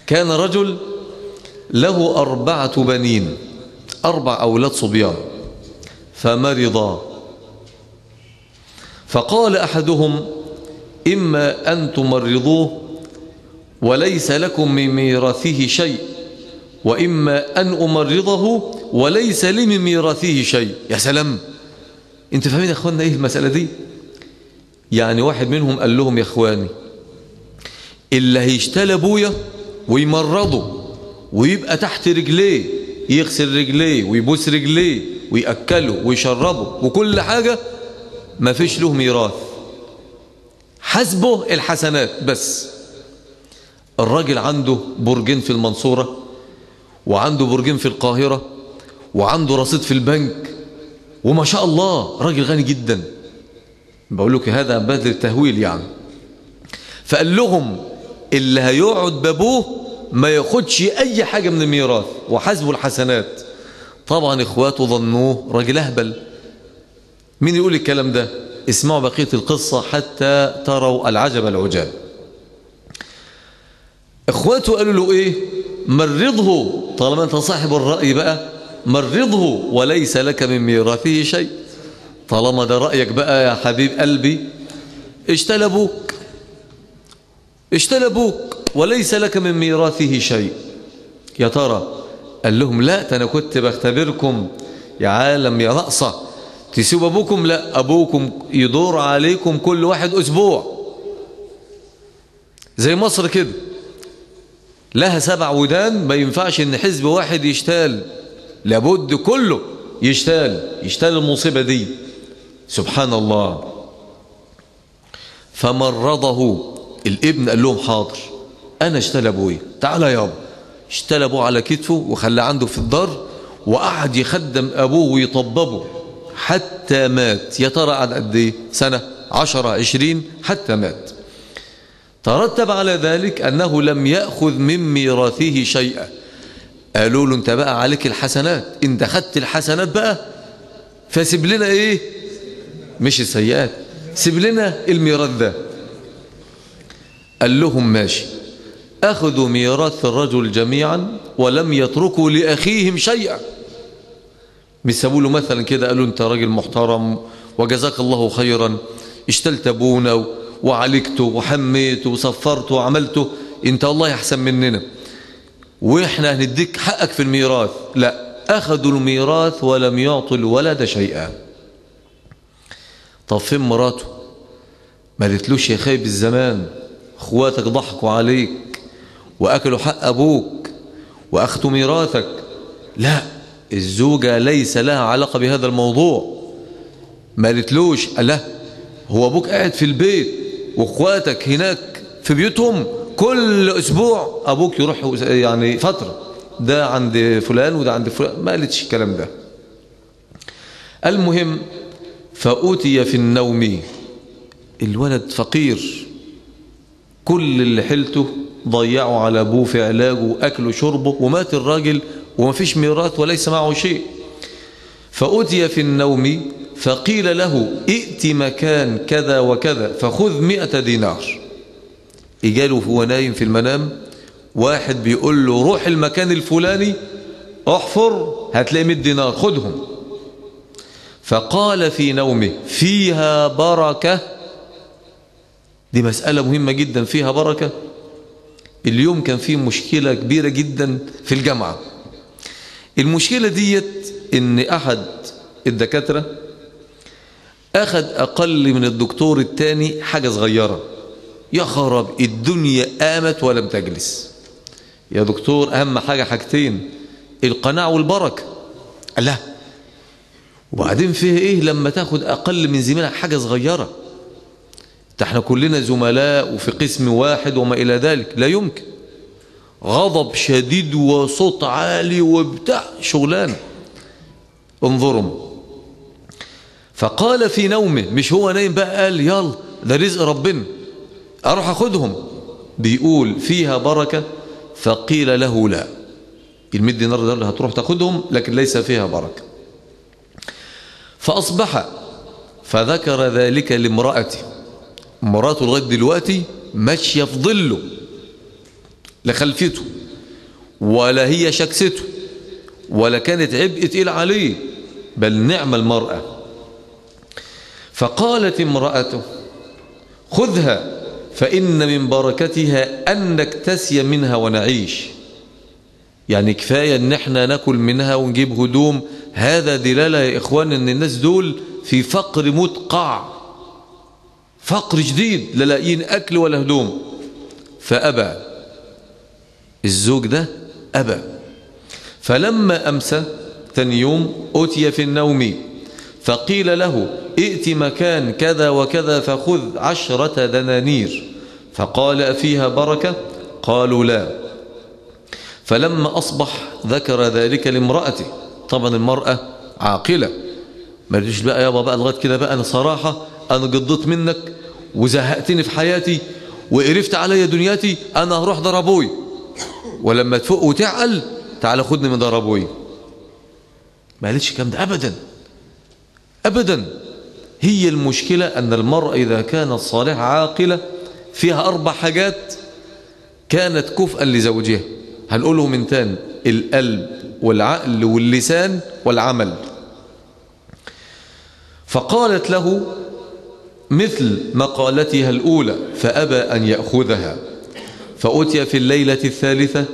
كان رجل له أربعة بنين أربع أولاد صبيان فمرضا فقال أحدهم إما أن تمرضوه وليس لكم من ميراثه شيء وإما أن أمرضه وليس لي من ميراثه شيء. يا سلام! أنت فاهمين يا اخوانا إيه المسألة دي؟ يعني واحد منهم قال لهم يا إخواني اللي هيشتلى أبويا ويمرضه ويبقى تحت رجليه يغسل رجليه ويبوس رجليه ويأكله ويشربه وكل حاجة ما فيش له ميراث. حسبه الحسنات بس. الراجل عنده برجين في المنصورة وعنده برجين في القاهرة وعنده رصيد في البنك وما شاء الله راجل غني جدا. بقول لك هذا بدل التهويل يعني. فقال لهم اللي هيقعد بابوه ما ياخدش أي حاجة من الميراث وحسبه الحسنات. طبعا إخواته ظنوه راجل أهبل. مين يقول الكلام ده؟ اسمعوا بقية القصة حتى تروا العجب العجاب. إخواته قالوا له إيه؟ مرضه. طالما أنت صاحب الرأي بقى مرضه وليس لك من ميراثه شيء. طالما ده رأيك بقى يا حبيب قلبي اشتلى أبوك وليس لك من ميراثه شيء. يا ترى؟ قال لهم لا أنا كنت بختبركم يا عالم يا رأسة. تسيب أبوكم؟ لا أبوكم يدور عليكم كل واحد أسبوع. زي مصر كده. لها سبع ودان ما ينفعش إن حزب واحد يشتال. لابد كله يشتال يشتال المصيبة دي. سبحان الله. فمرضه الابن قال لهم حاضر أنا اشتل ابويا تعالى يابا اشتل أبوه على كتفه وخلى عنده في الدار وقعد يخدم أبوه ويطببه. حتى مات. يا ترى قعد قد إيه؟ سنة عشرة عشرين حتى مات. ترتب على ذلك أنه لم يأخذ من ميراثه شيئا. قالوا له انت بقى عليك الحسنات. انت خدت الحسنات بقى فسيب لنا إيه؟ مش السيئات. سيب لنا الميراث ده. قال لهم ماشي. أخذوا ميراث الرجل جميعا ولم يتركوا لأخيهم شيئا. مش سابوا له مثلا كده قالوا أنت راجل محترم وجزاك الله خيرا اشتلت أبونا وعالجته وحميته وصفرته وعملته أنت الله يحسن مننا. وإحنا هنديك حقك في الميراث. لا اخذوا الميراث ولم يعطوا الولد شيئا. طب فين مراته؟ ما قالتلوش يا خايب الزمان أخواتك ضحكوا عليك وأكلوا حق أبوك وأخذوا ميراثك. لا الزوجة ليس لها علاقة بهذا الموضوع. ما قالتلوش لا هو أبوك قاعد في البيت وإخواتك هناك في بيوتهم كل أسبوع أبوك يروح يعني فترة. ده عند فلان وده عند فلان. ما قالتش الكلام ده. المهم فأوتي في النوم. الولد فقير. كل اللي حلته ضيعوا على أبوه في علاجه وأكله وشربه. ومات الراجل وما فيش ميراث وليس معه شيء. فأتي في النوم فقيل له ائت مكان كذا وكذا فخذ مئة دينار. إجاله هو نايم في المنام واحد بيقول له روح المكان الفلاني احفر هتلاقي 100 دينار خدهم. فقال في نومه فيها بركة. دي مسألة مهمة جدا فيها بركة. اليوم كان فيه مشكلة كبيرة جدا في الجامعة. المشكلة ديت إن أحد الدكاترة اخذ أقل من الدكتور التاني حاجة صغيرة. يا خراب الدنيا قامت ولم تجلس. يا دكتور أهم حاجة حاجتين القناعة والبركة. لا. وبعدين فيه إيه؟ لما تاخد أقل من زميلك حاجة صغيرة. إحنا كلنا زملاء وفي قسم واحد وما إلى ذلك. لا يمكن. غضب شديد وصوت عالي وبتاع شغلانة. انظروا فقال في نومه مش هو نايم بقى؟ قال يلا ده رزق ربنا. أروح أخدهم. بيقول فيها بركة. فقيل له لا. المد دينار ده هتروح تاخدهم لكن ليس فيها بركة. فأصبح فذكر ذلك لامرأته مراته لغاية دلوقتي ماشية في ظله. لخلفته ولا هي شكسته ولا كانت عبء تقيل عليه بل نعم المرأة. فقالت امرأته خذها فإن من بركتها أن نكتسي منها ونعيش. يعني كفاية إن إحنا ناكل منها ونجيب هدوم. هذا دلالة يا إخوان إن الناس دول في فقر متقع فقر جديد لا لاقيين أكل ولا هدوم. فأبى الزوج ده أبى. فلما أمسى ثاني يوم أتي في النوم فقيل له ائت مكان كذا وكذا فخذ عشرة دنانير. فقال فيها بركة؟ قالوا لا. فلما أصبح ذكر ذلك لامرأته طبعا المرأة عاقلة. ما رجيش بقى يابا بقى لغاية كده بقى أنا صراحة أنا قضيت منك وزهقتني في حياتي وقرفت عليا دنياتي أنا هروح ضربوي ولما تفوق وتعقل تعال خدني من ضربوي ما قالتش كام ده أبدا. أبدا. هي المشكلة أن المرأة إذا كانت صالحة عاقلة فيها أربع حاجات كانت كفءا لزوجها. هنقوله من تاني القلب والعقل واللسان والعمل. فقالت له مثل مقالتها الأولى فأبى أن يأخذها. فأتي في الليلة الثالثة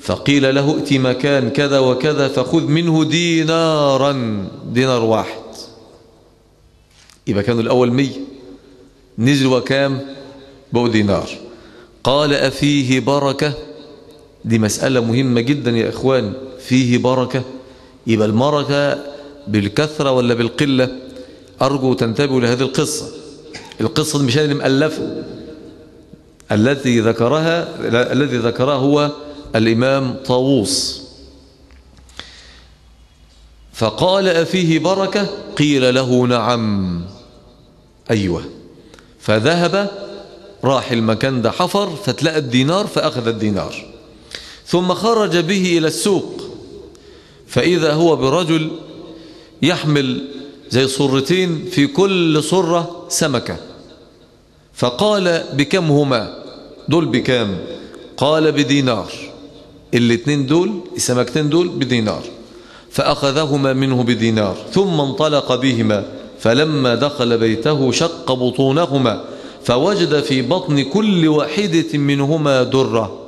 فقيل له ائت مكان كذا وكذا فخذ منه دينارا دينار واحد. يبقى كانوا الأول مية. نزلوا كام بقوا دينار. قال أفيه بركة؟ دي مسألة مهمة جدا يا إخوان. فيه بركة؟ يبقى البركة بالكثرة ولا بالقلة؟ أرجو تنتبهوا لهذه القصة. القصة مش أنا اللي مألفها الذي ذكرها الذي ذكرها هو الإمام طاووس. فقال أفيه بركة؟ قيل له نعم. أيوة. فذهب راح المكان ده حفر فتلقى الدينار فأخذ الدينار. ثم خرج به إلى السوق. فإذا هو برجل يحمل زي صرتين في كل صرة سمكة. فقال بكم هما؟ دول بكام؟ قال بدينار. الاتنين دول السمكتين دول بدينار. فأخذهما منه بدينار ثم انطلق بهما. فلما دخل بيته شق بطونهما فوجد في بطن كل واحدة منهما درة.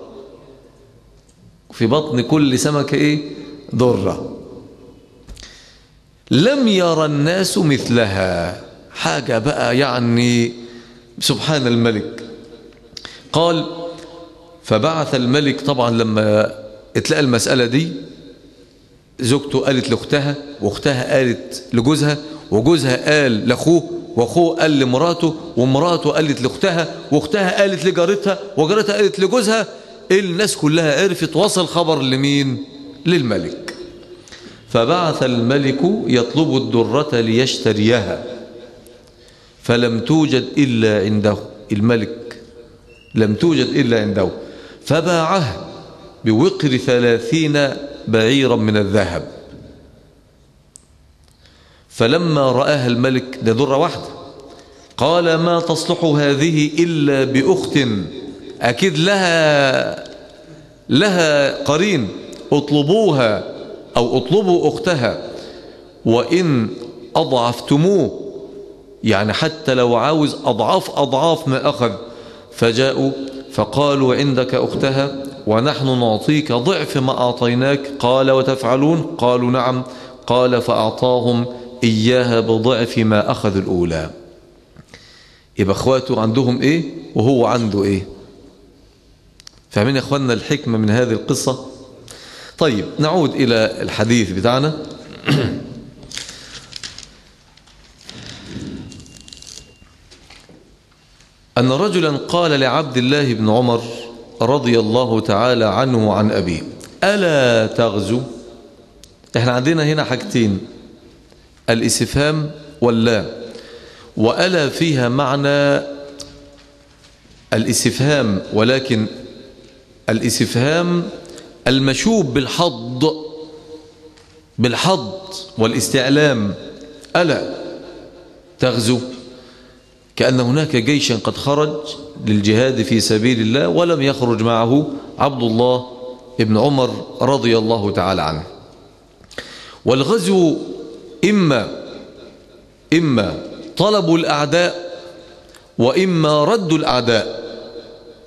في بطن كل سمكة إيه؟ درة. لم يرى الناس مثلها. حاجة بقى يعني سبحان الملك. قال فبعث الملك طبعا لما اتلقى المسألة دي زوجته قالت لأختها وأختها قالت لجوزها وجوزها قال لأخوه وأخوه قال لمراته ومراته قالت لأختها وأختها قالت لجارتها وجارتها قالت لجوزها. الناس كلها عرفت وصل خبر لمين؟ للملك. فبعث الملك يطلب الدرة ليشتريها. فلم توجد إلا عنده. الملك لم توجد إلا عنده. فباعها بوقر ثلاثين بعيرا من الذهب. فلما رآها الملك ده درة واحدة قال ما تصلح هذه إلا بأخت أكيد لها لها قرين اطلبوها أو اطلبوا أختها وإن أضعفتموه يعني حتى لو عاوز أضعاف أضعاف ما أخذ فجاءوا فقالوا عندك أختها ونحن نعطيك ضعف ما أعطيناك؟ قال وتفعلون؟ قالوا نعم. قال فأعطاهم إياها بضعف ما أخذ الأولى. يبقى أخواته عندهم إيه؟ وهو عنده إيه؟ فاهمين يا إخواننا الحكمة من هذه القصة؟ طيب نعود إلى الحديث بتاعنا. أن رجلا قال لعبد الله بن عمر رضي الله تعالى عنه وعن أبيه ألا تغزو؟ إحنا عندنا هنا حاجتين الاستفهام واللا وألا فيها معنى الاستفهام ولكن الاستفهام المشوب بالحض بالحض والاستعلام ألا تغزو؟ كأن هناك جيشا قد خرج للجهاد في سبيل الله ولم يخرج معه عبد الله ابن عمر رضي الله تعالى عنه. والغزو إما إما طلب الأعداء وإما رد الأعداء.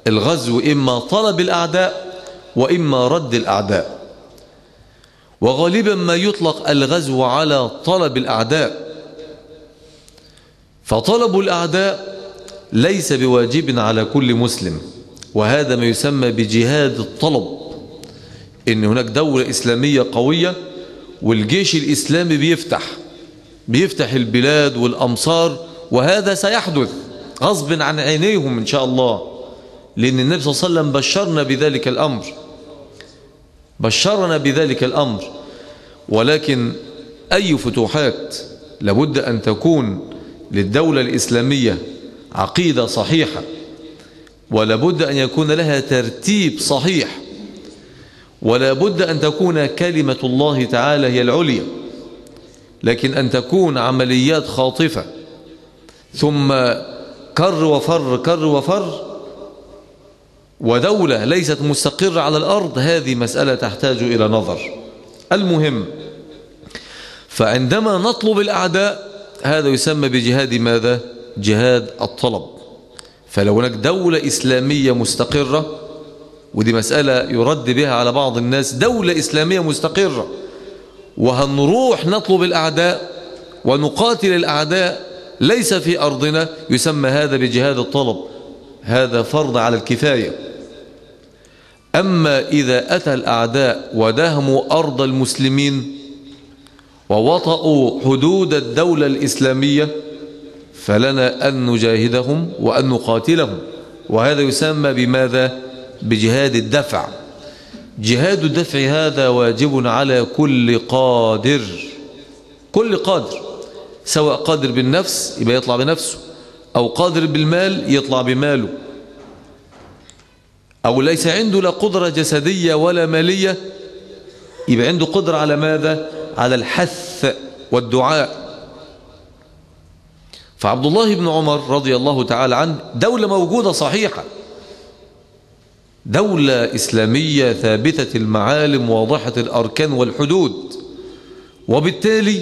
الغزو إما طلب الأعداء وإما رد الأعداء. وغالبا ما يطلق الغزو على طلب الأعداء فطلب الأعداء ليس بواجب على كل مسلم وهذا ما يسمى بجهاد الطلب. إن هناك دولة إسلامية قوية والجيش الإسلامي بيفتح بيفتح البلاد والأمصار وهذا سيحدث غصب عن عينيهم إن شاء الله لأن النبي صلى الله عليه وسلم بشرنا بذلك الأمر. بشرنا بذلك الأمر. ولكن أي فتوحات لابد أن تكون للدولة الإسلامية عقيدة صحيحة ولابد أن يكون لها ترتيب صحيح ولابد أن تكون كلمة الله تعالى هي العليا لكن أن تكون عمليات خاطفة. ثم كر وفر كر وفر ودولة ليست مستقرة على الأرض هذه مسألة تحتاج إلى نظر. المهم فعندما نطلب الأعداء هذا يسمى بجهاد ماذا؟ جهاد الطلب. فلو هناك دولة إسلامية مستقرة ودي مسألة يرد بها على بعض الناس دولة إسلامية مستقرة وهنروح نطلب الأعداء ونقاتل الأعداء ليس في أرضنا؟ يسمى هذا بجهاد الطلب. هذا فرض على الكفاية. أما إذا أتى الأعداء ودهموا أرض المسلمين ووطأوا حدود الدولة الإسلامية فلنا أن نجاهدهم وأن نقاتلهم. وهذا يسمى بماذا؟ بجهاد الدفع. جهاد الدفع هذا واجب على كل قادر. كل قادر سواء قادر بالنفس يبقى يطلع بنفسه أو قادر بالمال يطلع بماله. أو ليس عنده لا قدرة جسدية ولا مالية يبقى عنده قدرة على ماذا؟ على الحث والدعاء. فعبد الله بن عمر رضي الله تعالى عنه دولة موجودة صحيحة. دولة إسلامية ثابتة المعالم واضحة الأركان والحدود. وبالتالي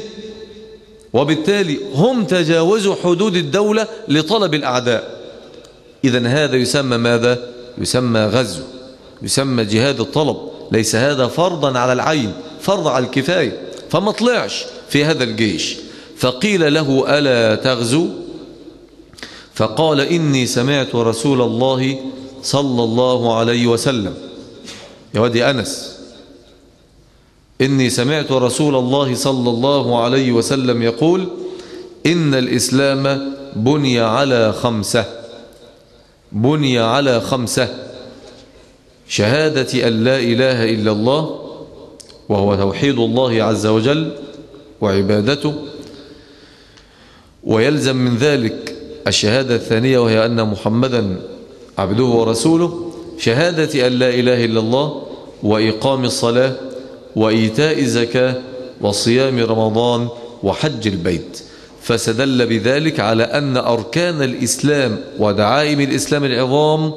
وبالتالي هم تجاوزوا حدود الدولة لطلب الأعداء. إذا هذا يسمى ماذا؟ يسمى غزو يسمى جهاد الطلب. ليس هذا فرضا على العين فرض على الكفاية. فما طلعش في هذا الجيش. فقيل له ألا تغزو؟ فقال إني سمعت رسول الله صلى الله عليه وسلم. يا ودي أنس إني سمعت رسول الله صلى الله عليه وسلم يقول إن الإسلام بني على خمسة بني على خمسة شهادة أن لا إله إلا الله وهو توحيد الله عز وجل وعبادته. ويلزم من ذلك الشهادة الثانية وهي أن محمدا عبده ورسوله. شهادة أن لا إله إلا الله وإقام الصلاة وإيتاء الزكاة وصيام رمضان وحج البيت. فسدل بذلك على أن أركان الإسلام ودعائم الإسلام العظام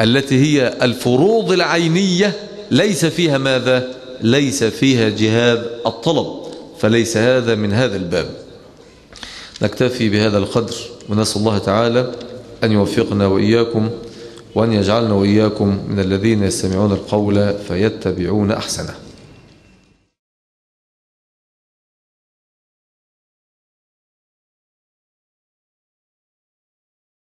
التي هي الفروض العينية ليس فيها ماذا؟ ليس فيها جهاد الطلب فليس هذا من هذا الباب. نكتفي بهذا القدر ونسأل الله تعالى أن يوفقنا وإياكم وأن يجعلنا وإياكم من الذين يستمعون القول فيتبعون أحسنه.